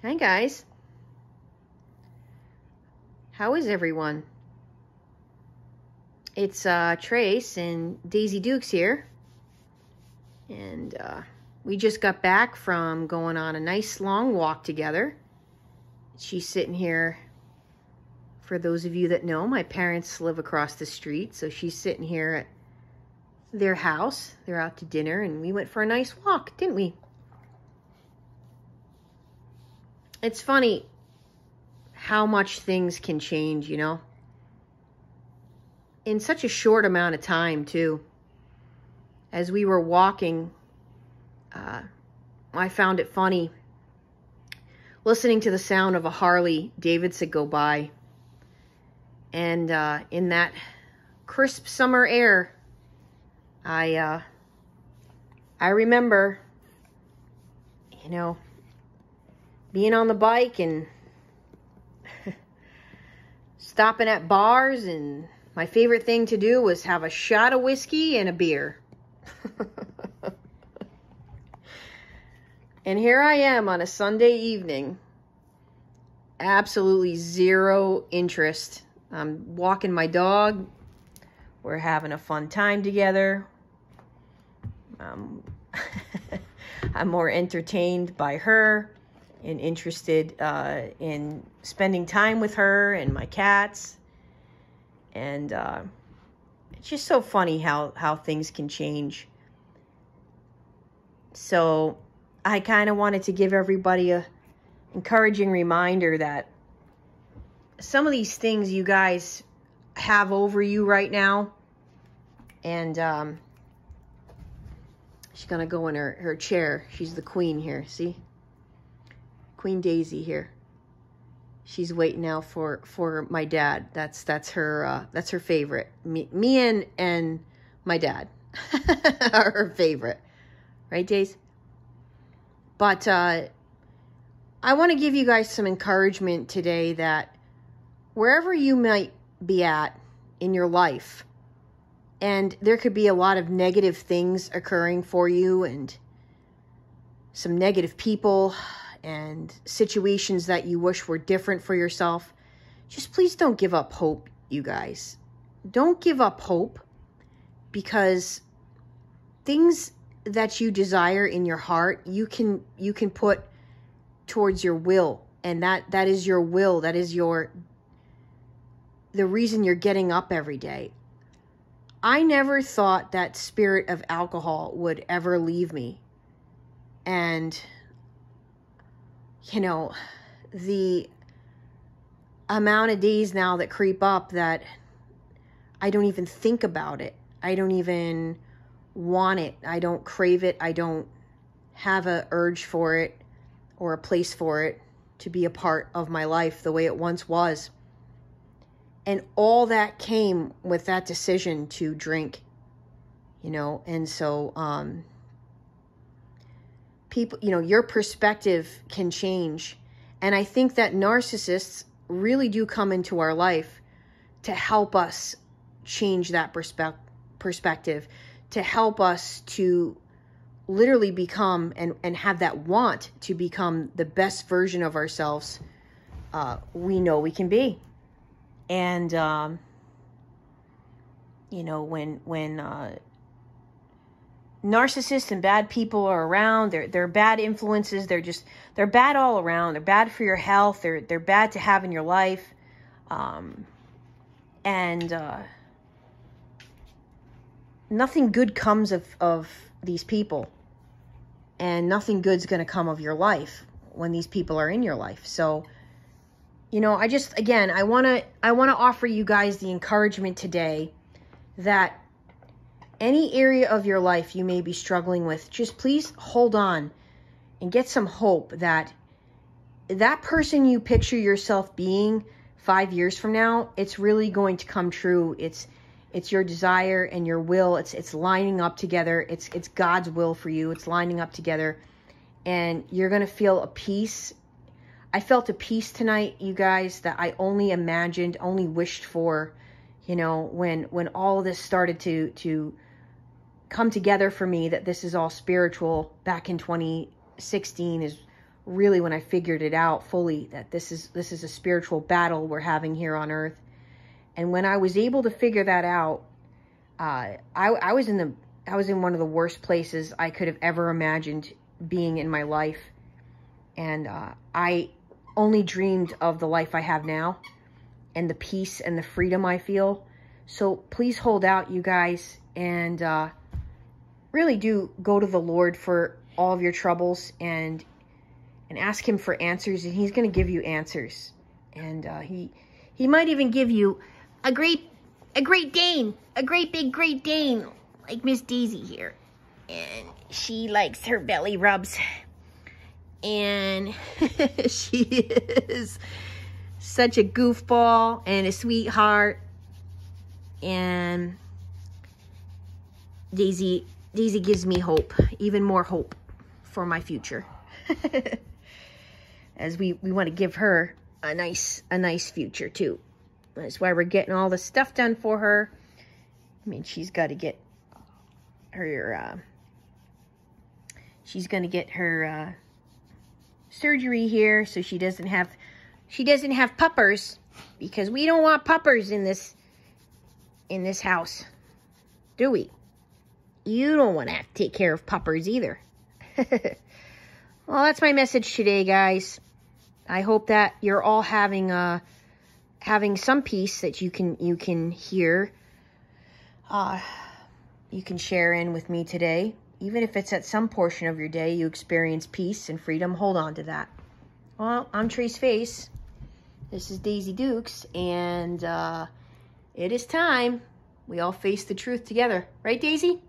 Hi, guys. How is everyone? It's uh, Trace and Daisy Dukes here. And uh, we just got back from going on a nice long walk together. She's sitting here. For those of you that know, my parents live across the street, so she's sitting here at their house. They're out to dinner, and we went for a nice walk, didn't we? It's funny how much things can change, you know? In such a short amount of time, too. As we were walking, uh, I found it funny listening to the sound of a Harley Davidson go by. And uh, in that crisp summer air, I uh, I remember, you know, being on the bike and stopping at bars and my favorite thing to do was have a shot of whiskey and a beer. and here I am on a Sunday evening. Absolutely zero interest. I'm walking my dog. We're having a fun time together. Um, I'm more entertained by her and interested uh, in spending time with her and my cats. And uh, it's just so funny how, how things can change. So I kind of wanted to give everybody a encouraging reminder that some of these things you guys have over you right now and um, she's gonna go in her, her chair she's the queen here see Queen Daisy here. She's waiting now for for my dad. That's that's her uh, that's her favorite. Me, me and and my dad are her favorite, right, Daisy? But uh, I want to give you guys some encouragement today that wherever you might be at in your life, and there could be a lot of negative things occurring for you and some negative people and situations that you wish were different for yourself, just please don't give up hope, you guys. Don't give up hope because things that you desire in your heart, you can you can put towards your will and that that is your will, that is your the reason you're getting up every day. I never thought that spirit of alcohol would ever leave me. And you know, the amount of days now that creep up that I don't even think about it. I don't even want it. I don't crave it. I don't have a urge for it or a place for it to be a part of my life the way it once was. And all that came with that decision to drink, you know, and so um people, you know, your perspective can change. And I think that narcissists really do come into our life to help us change that perspe- perspective, to help us to literally become and, and have that want to become the best version of ourselves uh, we know we can be. And, um, you know, when, when, uh, narcissists and bad people are around. They're they're bad influences. They're just they're bad all around. They're bad for your health. They're they're bad to have in your life. Um, and uh, nothing good comes of of these people. And nothing good's going to come of your life when these people are in your life. So, you know, I just again, I want to I want to offer you guys the encouragement today that any area of your life you may be struggling with, just please hold on and get some hope that that person you picture yourself being five years from now, it's really going to come true. It's it's your desire and your will. It's it's lining up together. It's it's God's will for you. It's lining up together, and you're gonna feel a peace. I felt a peace tonight, you guys, that I only imagined, only wished for. You know, when when all this started to to come together for me that this is all spiritual back in 2016 is really when I figured it out fully that this is this is a spiritual battle we're having here on earth. And when I was able to figure that out, uh, I, I was in the I was in one of the worst places I could have ever imagined being in my life. And uh, I only dreamed of the life I have now and the peace and the freedom I feel. So please hold out, you guys, and uh, really do go to the Lord for all of your troubles and and ask him for answers and he's going to give you answers. And uh, he he might even give you a great a great Dane a great big great Dane like Miss Daisy here. And she likes her belly rubs. And she is such a goofball and a sweetheart. And Daisy Daisy gives me hope even more hope for my future as we, we want to give her a nice a nice future too. That's why we're getting all the stuff done for her. I mean, she's got to get her, uh, she's going to get her uh, surgery here so she doesn't have, she doesn't have puppers because we don't want puppers in this, in this house, do we? You don't want to have to take care of puppers either. well, that's my message today, guys. I hope that you're all having uh having some peace that you can you can hear. Uh, you can share in with me today. Even if it's at some portion of your day you experience peace and freedom, hold on to that. Well, I'm Trace Face. This is Daisy Dukes, and uh, it is time we all face the truth together. Right, Daisy?